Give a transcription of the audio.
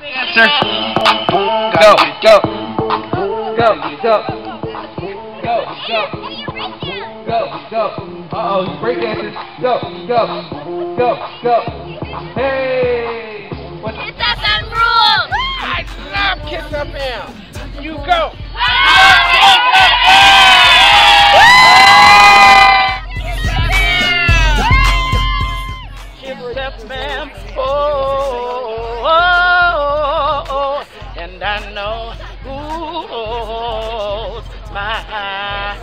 dancer. Go, go. Go, go. Go, go. Go, go. Uh-oh, he's breakdancing. Go, go. Go, go. Hey! What's KIIS FM rules! I love KIIS FM. You go. KIIS FM. Oh, and I know who holds my hand.